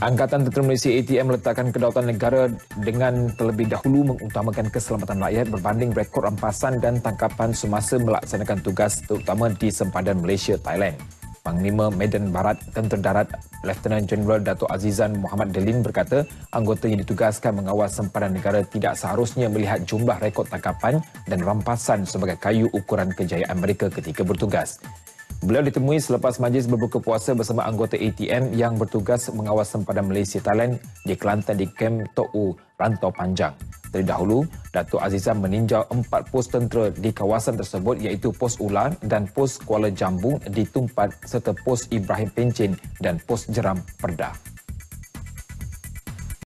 Angkatan Tentera Malaysia ATM meletakkan kedaulatan negara dengan terlebih dahulu mengutamakan keselamatan rakyat berbanding rekod rampasan dan tangkapan semasa melaksanakan tugas terutama di sempadan Malaysia Thailand. Panglima Medan Barat Tentera Darat Lieutenant General Dato' Azizan Muhammad Delin berkata anggota yang ditugaskan mengawal sempadan negara tidak seharusnya melihat jumlah rekod tangkapan dan rampasan sebagai kayu ukuran kejayaan mereka ketika bertugas. Beliau ditemui selepas majlis berbuka puasa bersama anggota ATM yang bertugas mengawal sempadan Malaysia Thailand di Kelantan di Kem Tok U, Rantau Panjang. Dari dahulu, Datuk Azizan meninjau empat pos tentera di kawasan tersebut iaitu Pos Ular dan Pos Kuala Jambung di Tumpat serta Pos Ibrahim Pencin dan Pos Jeram Perdah.